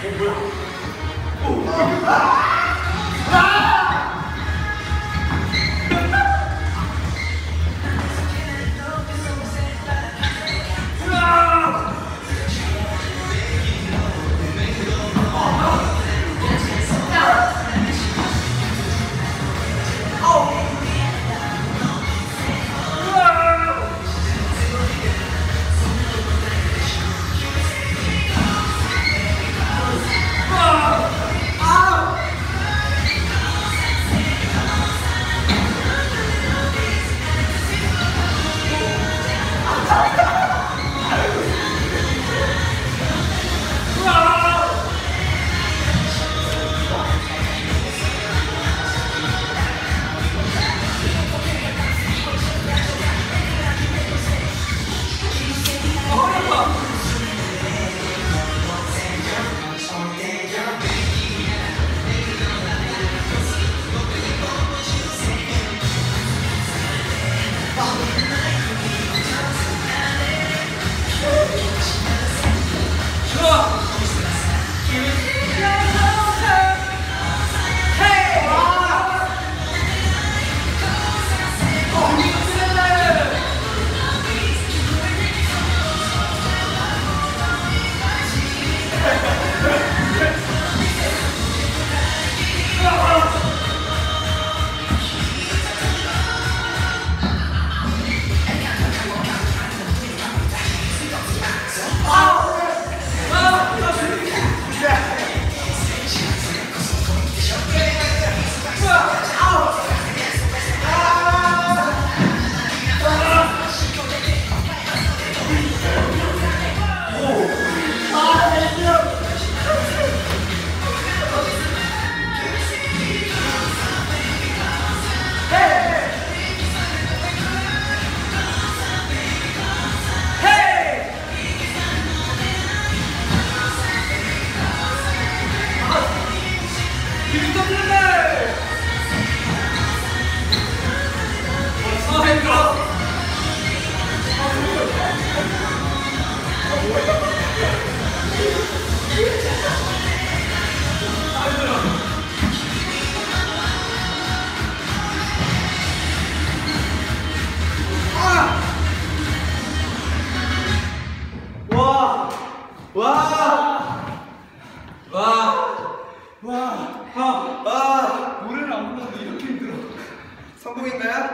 冲过来！不、啊！啊 와! 와! 와! 아! 아! 노래를 안 불러도 이렇게 힘들어. 성공했나요?